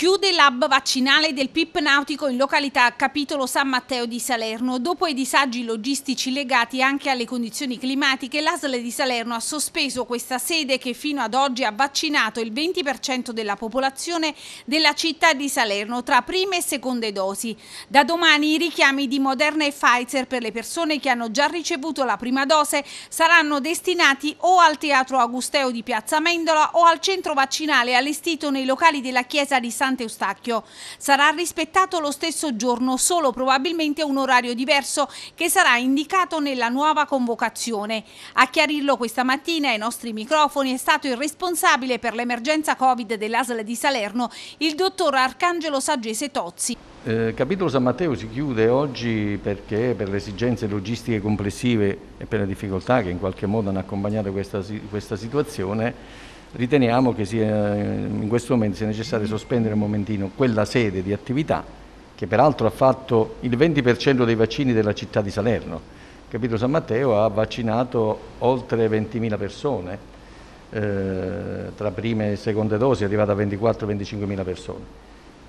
Chiude lab vaccinale del PIP nautico in località Capitolo San Matteo di Salerno. Dopo i disagi logistici legati anche alle condizioni climatiche, l'ASL di Salerno ha sospeso questa sede che fino ad oggi ha vaccinato il 20% della popolazione della città di Salerno tra prime e seconde dosi. Da domani i richiami di Moderna e Pfizer per le persone che hanno già ricevuto la prima dose saranno destinati o al Teatro Augusteo di Piazza Mendola o al centro vaccinale allestito nei locali della chiesa di San Sant'Eustachio. Sarà rispettato lo stesso giorno, solo probabilmente un orario diverso che sarà indicato nella nuova convocazione. A chiarirlo questa mattina ai nostri microfoni è stato il responsabile per l'emergenza Covid dell'ASL di Salerno, il dottor Arcangelo Saggese Tozzi. Eh, capitolo San Matteo si chiude oggi perché per le esigenze logistiche complessive e per le difficoltà che in qualche modo hanno accompagnato questa, questa situazione riteniamo che sia, in questo momento sia necessario sospendere un momentino quella sede di attività che peraltro ha fatto il 20% dei vaccini della città di Salerno. Capitolo San Matteo ha vaccinato oltre 20.000 persone, eh, tra prime e seconde dosi è arrivata a 24-25 mila persone.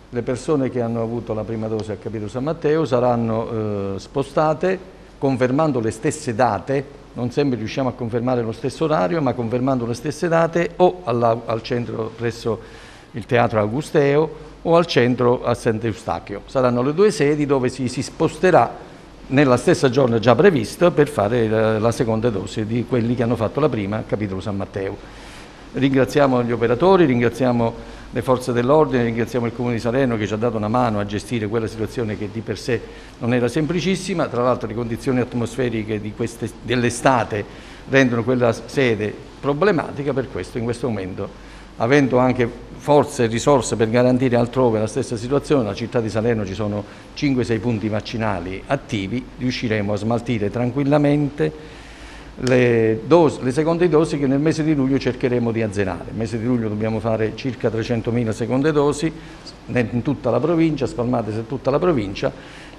Le persone che hanno avuto la prima dose a Capitolo San Matteo saranno eh, spostate confermando le stesse date non sempre riusciamo a confermare lo stesso orario, ma confermando le stesse date o alla, al centro presso il Teatro Augusteo o al centro a Sant'Eustachio. Saranno le due sedi dove si, si sposterà nella stessa giorno già previsto per fare la, la seconda dose di quelli che hanno fatto la prima capitolo San Matteo. Ringraziamo gli operatori, ringraziamo le forze dell'ordine, ringraziamo il Comune di Salerno che ci ha dato una mano a gestire quella situazione che di per sé non era semplicissima, tra l'altro le condizioni atmosferiche dell'estate rendono quella sede problematica, per questo in questo momento, avendo anche forze e risorse per garantire altrove la stessa situazione, nella città di Salerno ci sono 5-6 punti vaccinali attivi, riusciremo a smaltire tranquillamente le, dosi, le, seconde dosi che nel mese di luglio cercheremo di azzerare. Nel mese di luglio dobbiamo fare circa 300.000 seconde dosi in tutta la provincia, spalmate su tutta la provincia.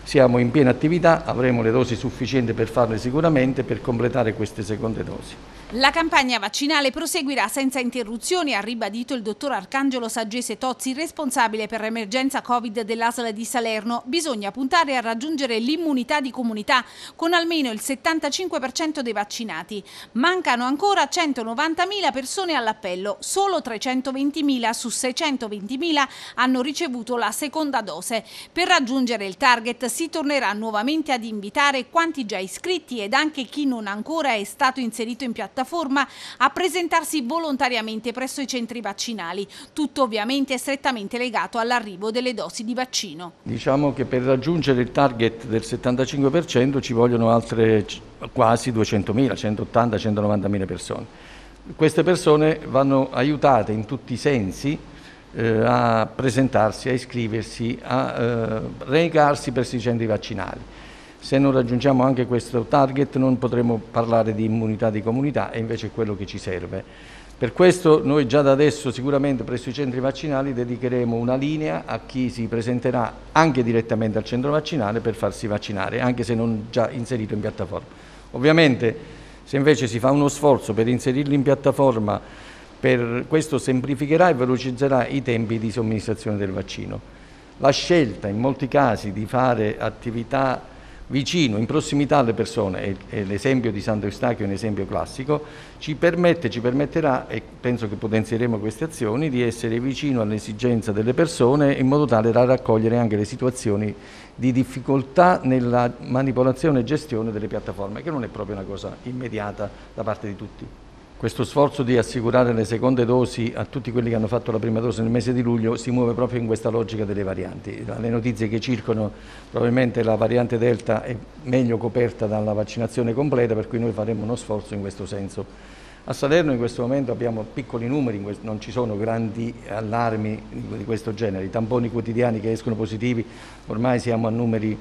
Siamo in piena attività, avremo le dosi sufficienti per farle sicuramente per completare queste seconde dosi. La campagna vaccinale proseguirà senza interruzioni, ha ribadito il dottor Arcangelo Saggese Tozzi, responsabile per l'emergenza Covid dell'ASL di Salerno. Bisogna puntare a raggiungere l'immunità di comunità con almeno il 75% dei vaccinati. Mancano ancora 190.000 persone all'appello, solo 320.000 su 620.000 hanno ricevuto la seconda dose. Per raggiungere il target si tornerà nuovamente ad invitare quanti già iscritti ed anche chi non ancora è stato inserito in piattaforma piattaforma a presentarsi volontariamente presso i centri vaccinali. Tutto ovviamente è strettamente legato all'arrivo delle dosi di vaccino. Diciamo che per raggiungere il target del 75% ci vogliono altre quasi 200.000, 180, 190.000 persone. Queste persone vanno aiutate in tutti i sensi eh, a presentarsi, a iscriversi, a eh, recarsi presso i centri vaccinali. Se non raggiungiamo anche questo target non potremo parlare di immunità di comunità e invece è quello che ci serve. Per questo noi già da adesso sicuramente presso i centri vaccinali dedicheremo una linea a chi si presenterà anche direttamente al centro vaccinale per farsi vaccinare, anche se non già inserito in piattaforma. Ovviamente se invece si fa uno sforzo per inserirli in piattaforma, per questo semplificherà e velocizzerà i tempi di somministrazione del vaccino. La scelta in molti casi di fare attività vicino, in prossimità alle persone, e, l'esempio di Santo Eustachio è un esempio classico, ci permette, ci permetterà, e penso che potenzieremo queste azioni, di essere vicino all'esigenza delle persone in modo tale da raccogliere anche le situazioni di difficoltà nella manipolazione e gestione delle piattaforme, che non è proprio una cosa immediata da parte di tutti. Questo sforzo di assicurare le seconde dosi a tutti quelli che hanno fatto la prima dose nel mese di luglio si muove proprio in questa logica delle varianti. Le notizie che circolano, probabilmente la variante Delta è meglio coperta dalla vaccinazione completa, per cui noi faremo uno sforzo in questo senso. A Salerno in questo momento abbiamo piccoli numeri, non ci sono grandi allarmi di questo genere, i tamponi quotidiani che escono positivi, ormai siamo a numeri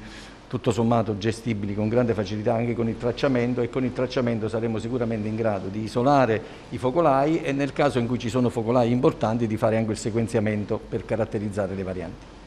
tutto sommato gestibili con grande facilità anche con il tracciamento e con il tracciamento saremo sicuramente in grado di isolare i focolai e nel caso in cui ci sono focolai importanti di fare anche il sequenziamento per caratterizzare le varianti.